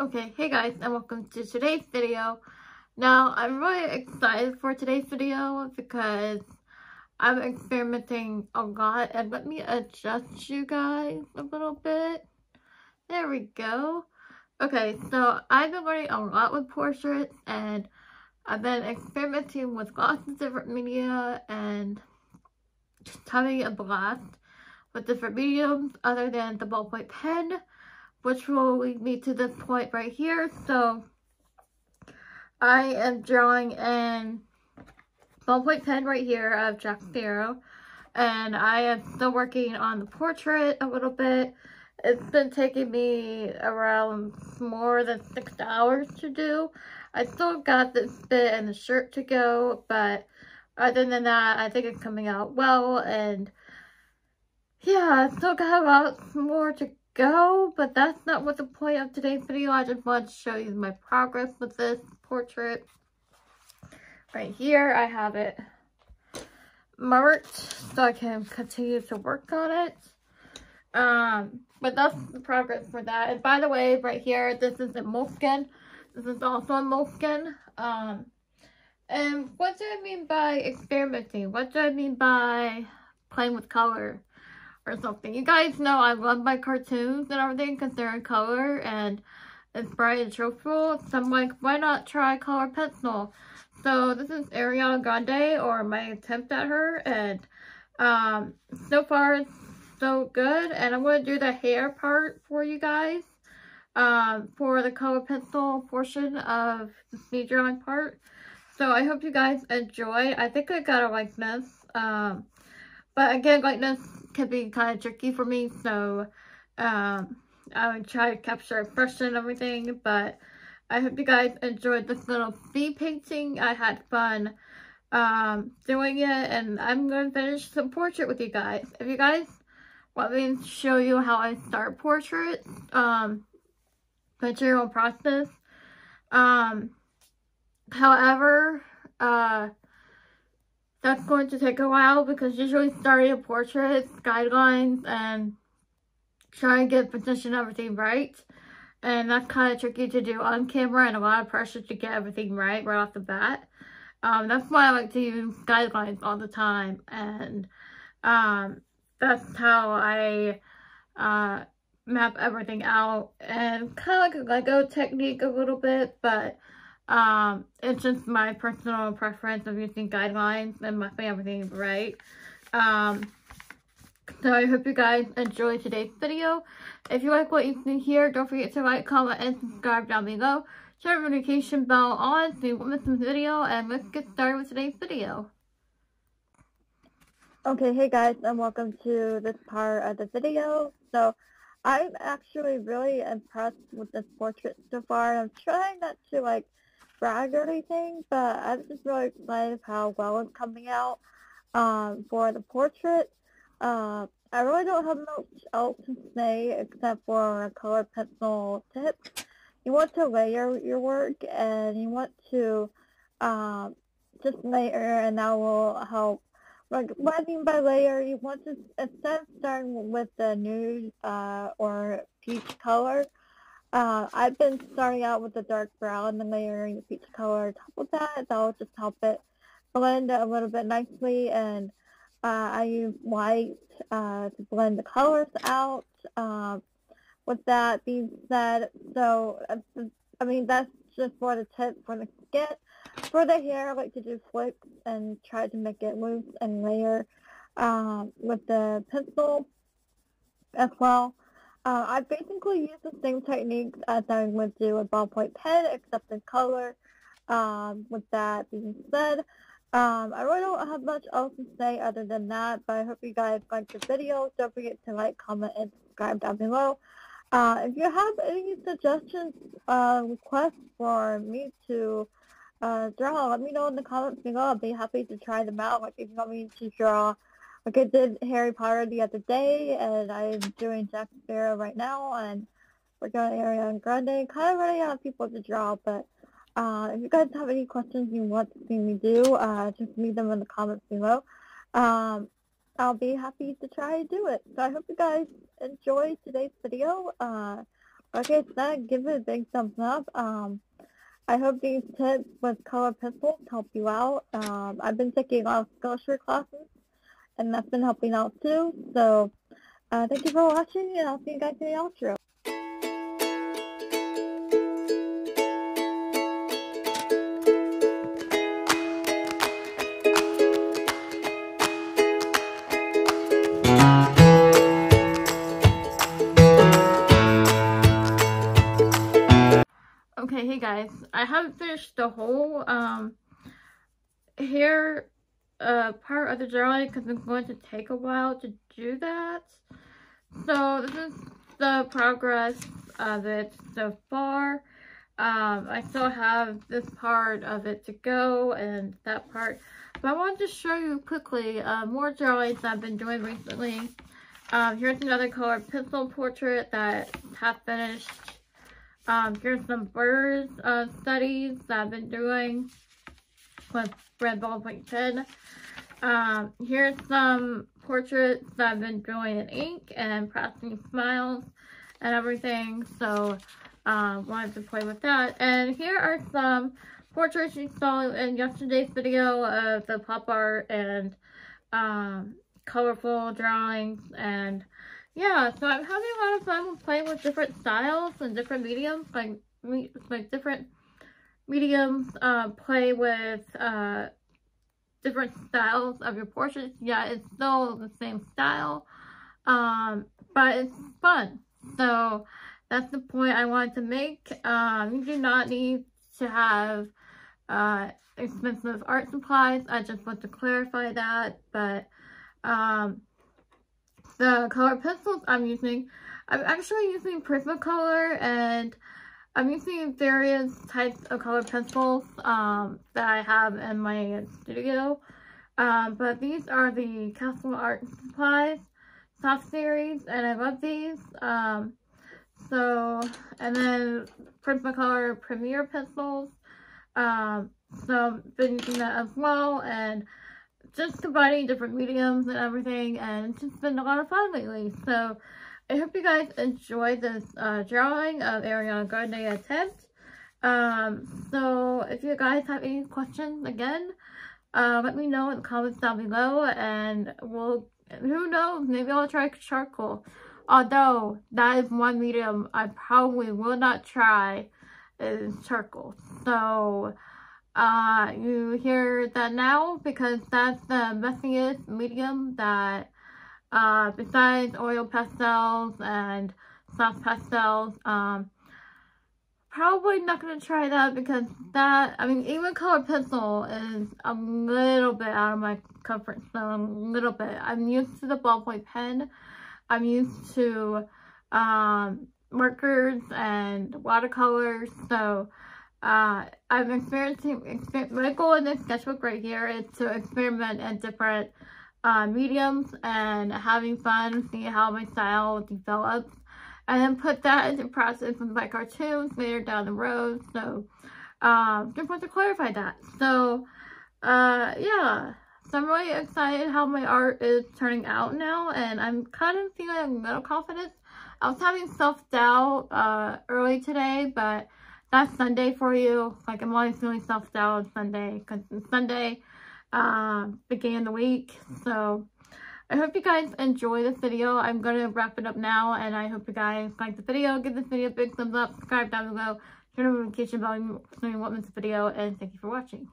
Okay, hey guys, and welcome to today's video. Now, I'm really excited for today's video because I'm experimenting a lot, and let me adjust you guys a little bit. There we go. Okay, so I've been learning a lot with portraits, and I've been experimenting with lots of different media, and just having a blast with different mediums other than the ballpoint pen which will lead me to this point right here. So I am drawing in ballpoint pen right here of Jack Sparrow. And I am still working on the portrait a little bit. It's been taking me around more than six hours to do. I still got this bit and the shirt to go, but other than that, I think it's coming out well. And yeah, I still got a lot more to go, but that's not what the point of today's video. I just want to show you my progress with this portrait. Right here, I have it marked so I can continue to work on it. Um, but that's the progress for that. And by the way, right here, this is a Moleskine. This is also a Moleskine. Um, and what do I mean by experimenting? What do I mean by playing with color? Something. You guys know I love my cartoons and everything because they're in color and it's bright and cheerful. So I'm like, why not try color pencil? So this is Ariana Grande or my attempt at her and um, so far it's so good. And I'm going to do the hair part for you guys um, for the color pencil portion of the speed drawing part. So I hope you guys enjoy. I think I got a likeness. Um, but again, likeness can be kind of tricky for me, so um, I would try to capture expression and everything, but I hope you guys enjoyed this little bee painting. I had fun um, doing it, and I'm going to finish some portrait with you guys. If you guys want me to show you how I start portraits, um, material process, um, however, uh, that's going to take a while because usually starting a portrait, guidelines, and trying to get position everything right. And that's kind of tricky to do on camera and a lot of pressure to get everything right right off the bat. Um, that's why I like to use guidelines all the time. And um, that's how I uh, map everything out. And kind of like a Lego technique a little bit, but um, it's just my personal preference of using guidelines and mapping everything right. Um, so I hope you guys enjoyed today's video. If you like what you see here, don't forget to like, comment, and subscribe down below. Turn the notification bell on so you won't miss the video. And let's get started with today's video. Okay, hey guys, and welcome to this part of the video. So, I'm actually really impressed with this portrait so far. I'm trying not to, like, brag or anything, but I'm just really excited how well it's coming out um, for the portrait. Uh, I really don't have much else to say except for a color pencil tip. You want to layer your work and you want to um, just layer and that will help. Like, what I mean by layer, you want to, instead of starting with the nude uh, or peach color, uh, I've been starting out with the dark brown and layering the peach color on top of that. That will just help it blend a little bit nicely. And uh, I use white uh, to blend the colors out. Um, with that being said, so uh, I mean that's just for the tip for the skin. For the hair, I like to do flicks and try to make it loose and layer um, with the pencil as well. Uh, I basically use the same techniques as I would do a ballpoint pen, except in color. Um, with that being said, um, I really don't have much else to say other than that, but I hope you guys liked the video. Don't forget to like, comment, and subscribe down below. Uh, if you have any suggestions, uh, requests for me to uh, draw, let me know in the comments below. I'll be happy to try them out. Like if you want me to draw like I did Harry Potter the other day, and I'm doing Jack Sparrow right now, and we're going Ariana Grande. Kind of running out of people to draw, but uh, if you guys have any questions you want to see me do, uh, just leave them in the comments below. Um, I'll be happy to try and do it. So I hope you guys enjoy today's video. Uh, like I said, give it a big thumbs up. Um, I hope these tips with color pencils help you out. Um, I've been taking a lot of classes, and that's been helping out too. So, uh, thank you for watching, and I'll see you guys in the outro. Okay, hey guys, I haven't finished the whole um hair uh part of the drawing because it's going to take a while to do that. So this is the progress of it so far. Um, I still have this part of it to go and that part. But I wanted to show you quickly uh, more drawings I've been doing recently. Um, here's another colored pencil portrait that half finished. Um, here's some birds uh, studies that I've been doing with red ballpoint pen. Um, here's some portraits that I've been drawing in ink and pressing smiles and everything. So, um, wanted to play with that. And here are some portraits you saw in yesterday's video of the pop art and um, colorful drawings and yeah, so I'm having a lot of fun playing with different styles and different mediums, like like different mediums uh, play with uh, different styles of your portraits. Yeah, it's still the same style, um, but it's fun. So that's the point I wanted to make. Um, you do not need to have uh, expensive art supplies. I just want to clarify that, but um, the color pencils I'm using, I'm actually using Prismacolor and I'm using various types of color pencils um, that I have in my studio. Um, but these are the Castle Art Supplies soft series and I love these. Um, so, and then Prismacolor Premier pencils. Um, so been using that as well and just combining different mediums and everything and it's just been a lot of fun lately. So I hope you guys enjoyed this uh, drawing of Ariana Grande attempt. Um, so if you guys have any questions again, uh, let me know in the comments down below and we'll, who knows, maybe I'll try charcoal. Although that is one medium I probably will not try is charcoal. So uh, you hear that now because that's the messiest medium that, uh, besides oil pastels and soft pastels, um, probably not going to try that because that, I mean, even color pencil is a little bit out of my comfort zone, a little bit. I'm used to the ballpoint pen. I'm used to, um, markers and watercolors, so, uh, I'm experiencing, exper my goal in this sketchbook right here is to experiment in different uh, mediums and having fun, see how my style develops, and then put that into process with my cartoons later down the road. So, um, just want to clarify that. So, uh, yeah. So I'm really excited how my art is turning out now, and I'm kind of feeling a little confidence. I was having self-doubt uh, early today, but that's Sunday for you. Like, I'm always feeling self-doubt on Sunday because Sunday uh, began the week. So, I hope you guys enjoy this video. I'm going to wrap it up now, and I hope you guys like the video. Give this video a big thumbs up. Subscribe down below. Turn on the notification bell so you won't miss a video, and thank you for watching.